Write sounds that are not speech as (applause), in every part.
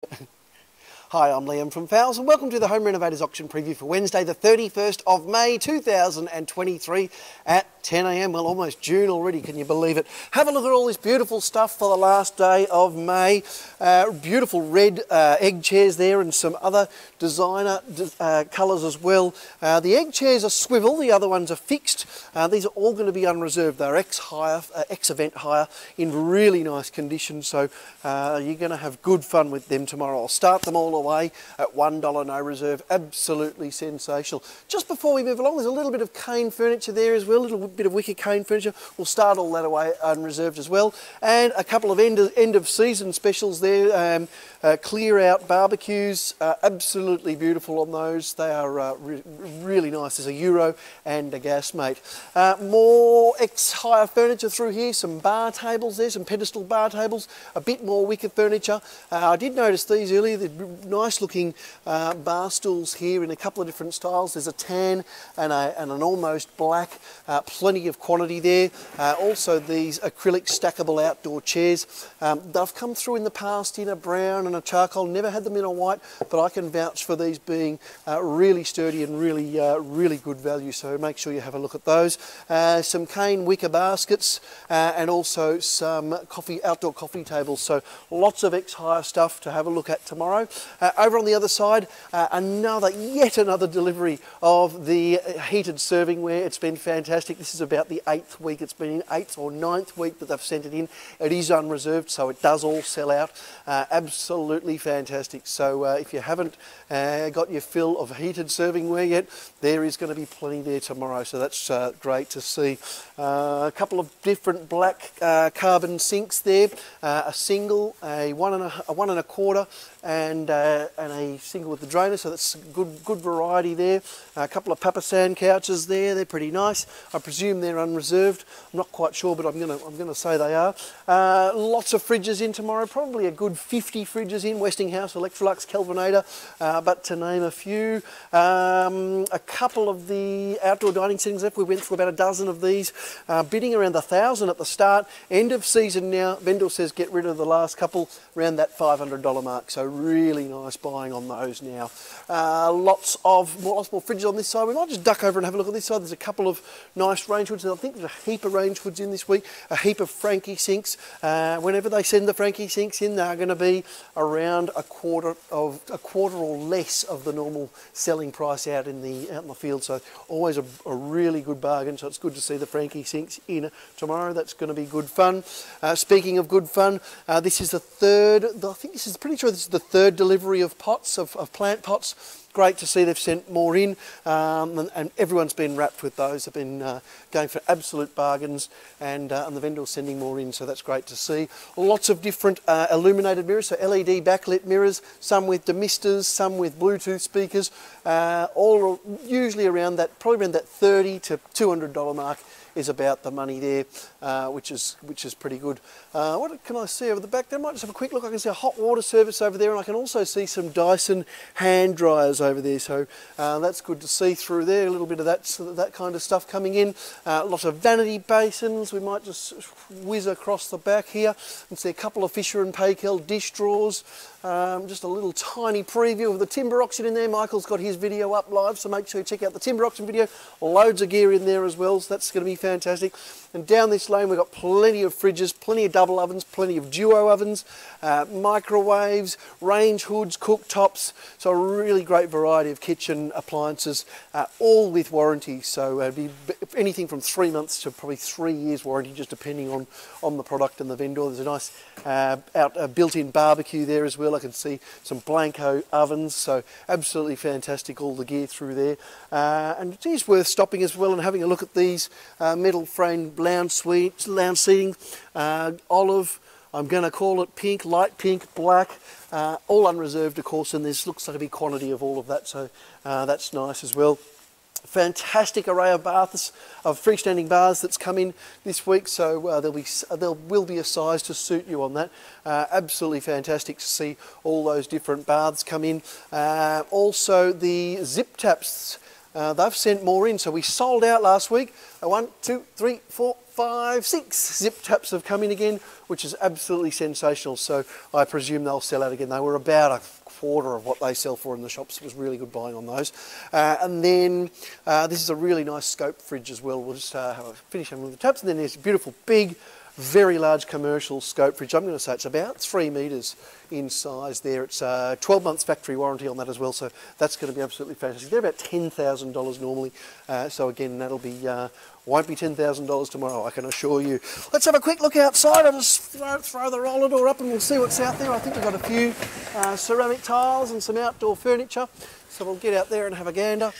(laughs) Hi, I'm Liam from Fowles and welcome to the Home Renovators Auction Preview for Wednesday the 31st of May 2023 at 10am. Well, almost June already, can you believe it? Have a look at all this beautiful stuff for the last day of May. Uh, beautiful red uh, egg chairs there and some other designer uh, colours as well. Uh, the egg chairs are swivel, the other ones are fixed. Uh, these are all going to be unreserved. They're ex-hire, uh, ex-event hire in really nice condition, so you're going to have good fun with them tomorrow. I'll start them all away at $1 no reserve. Absolutely sensational. Just before we move along, there's a little bit of cane furniture there as well, little bit of wicker cane furniture. We'll start all that away unreserved as well. And a couple of end of, end of season specials there. Um, uh, clear out barbecues, uh, absolutely beautiful on those. They are uh, re really nice. There's a Euro and a Gasmate. Uh, more ex-hire furniture through here, some bar tables there, some pedestal bar tables, a bit more wicker furniture. Uh, I did notice these earlier, the nice looking uh, bar stools here in a couple of different styles. There's a tan and, a, and an almost black, plenty of quantity there. also these acrylic stackable outdoor chairs. Um, they've come through in the past in a brown and a charcoal. Never had them in a white, but I can vouch for these being uh, really sturdy and really, uh, really good value. So make sure you have a look at those. Uh, some cane wicker baskets uh, and also some coffee outdoor coffee tables. So lots of ex-hire stuff to have a look at tomorrow. Uh, over on the other side, uh, another, yet another delivery of the heated servingware. It's been fantastic. This is about the eighth week. It's been in eighth or ninth week that they've sent it in. It is unreserved, so it does all sell out. absolutely absolutely fantastic. So uh, if you haven't uh, got your fill of heated serving ware yet, there is going to be plenty there tomorrow. So that's uh, great to see. Uh, a couple of different black uh, carbon sinks there, uh, a single, a one and a, a, one and a quarter, and and a single with the drainer. So that's good good variety there. A couple of papasan couches there. They're pretty nice. I presume they're unreserved. I'm not quite sure, but I'm gonna I'm gonna say they are. lots of fridges in tomorrow. Probably a good 50 fridges in, Westinghouse, Electrolux, Kelvinator, uh, but to name a few. Um, a couple of the outdoor dining settings left. We went through about a dozen of these, uh, bidding around a thousand at the start. End of season now. Vendor says get rid of the last couple around that $500 mark. So really nice buying on those now. Uh, lots of lots more fridges on this side. We might just duck over and have a look at this side. There's a couple of nice range hoods. I think there's a heap of range hoods in this week. A heap of Franke sinks. Uh, whenever they send the Franke sinks in, they're going to be around a quarter of a quarter or less of the normal selling price out in the out in the field. So always a, a really good bargain. So it's good to see the Franke sinks in tomorrow. That's going to be good fun. Uh, speaking of good fun, uh, this is the third. I think this is pretty sure this is the third delivery of pots of, of plant pots great to see they've sent more in um, and, and, everyone's been rapt with those. They've been uh, going for absolute bargains and, uh, and the vendor's sending more in, so that's great to see. Lots of different uh, illuminated mirrors, so LED backlit mirrors, some with demisters, some with Bluetooth speakers, uh, all usually around that, probably around that 30 to $200 mark is about the money there, uh, which is which is pretty good. Uh, what can I see over the back there? I might just have a quick look. I can see a hot water service over there, and I can also see some Dyson hand dryers over there. So uh, that's good to see through there. A little bit of that that kind of stuff coming in. Uh, lots of vanity basins. We might just whiz across the back here and see a couple of Fisher and Paykel dish drawers. Um, just a little tiny preview of the timber auction in there. Michael's got his video up live, so make sure you check out the timber auction video. Loads of gear in there as well, so that's going to be fantastic. And down this lane we've got plenty of fridges, plenty of double ovens, plenty of duo ovens, uh, microwaves, range hoods, cooktops. So a really great variety of kitchen appliances, uh, all with warranty. So uh, be anything from three months to probably three years warranty, just depending on, on the product and the vendor. There's a nice uh, out built-in barbecue there as well. I can see some Blanco ovens, so absolutely fantastic, all the gear through there. Uh, and it is worth stopping as well and having a look at these uh, metal frame lounge, suite, lounge seating, uh, olive, I'm going to call it pink, light pink, black, uh, all unreserved of course, and this looks like a big quantity of all of that, so uh, that's nice as well. Fantastic array of baths, of freestanding baths that's come in this week, so uh, there'll be there will be a size to suit you on that. Uh, absolutely fantastic to see all those different baths come in. Also the zip taps uh, they've sent more in. So we sold out last week. Uh, one, two, three, four, five, six zip taps have come in again, which is absolutely sensational. So I presume they'll sell out again. They were about a quarter of what they sell for in the shops. It was really good buying on those. Uh, and then uh, this is a really nice Skope fridge as well. We'll just uh, finish with the taps. And then there's a beautiful big very large commercial Skope fridge. I'm going to say it's about three metres in size there. It's a 12 months factory warranty on that as well, so that's going to be absolutely fantastic. They're about $10,000 normally, uh, so again, that'll be, uh, won't be $10,000 tomorrow, I can assure you. Let's have a quick look outside. I'll just throw, throw the roller door up and we'll see what's out there. I think we've got a few uh, ceramic tiles and some outdoor furniture, so we'll get out there and have a gander.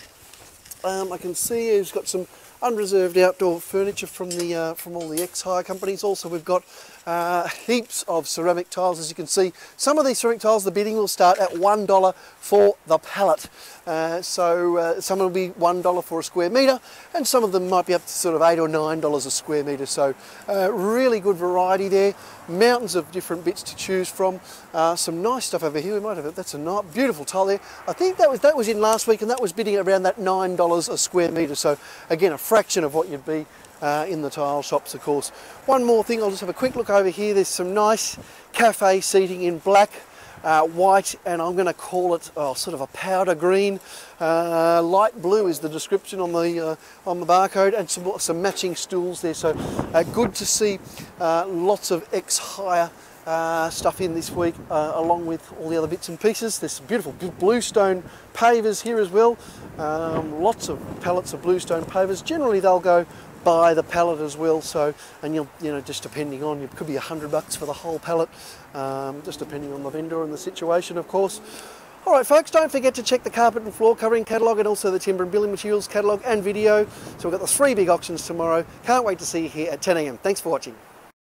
Um, I can see he's got some unreserved outdoor furniture from the uh, from all the ex-hire companies. Also, we've got uh, heaps of ceramic tiles, as you can see. Some of these ceramic tiles, the bidding will start at $1 for the pallet. Uh, so uh, some will be $1 for a square metre, and some of them might be up to sort of 8 or $9 a square metre. So uh, really good variety there. Mountains of different bits to choose from. Uh, some nice stuff over here. We might have That's a nice, beautiful tile there. I think that was that was in last week, and that was bidding around that $9 a square metre. So again, a fraction of what you'd be uh, in the tile shops of course. One more thing, I'll just have a quick look over here. There's some nice cafe seating in black, uh, white, and I'm going to call it oh, sort of a powder green. Uh, light blue is the description on the uh, on the barcode, and some, some matching stools there. So uh, good to see uh, lots of ex-hire uh, stuff in this week uh, along with all the other bits and pieces. There's some beautiful bluestone pavers here as well. Um, lots of pallets of bluestone pavers. Generally they'll go buy the pallet as well. So, and you'll, you know, just depending on, it could be a hundred bucks for the whole pallet, um, just depending on the vendor and the situation, of course. All right, folks, don't forget to check the carpet and floor covering catalogue and also the timber and building materials catalogue and video. So we've got the three big auctions tomorrow. Can't wait to see you here at 10am. Thanks for watching.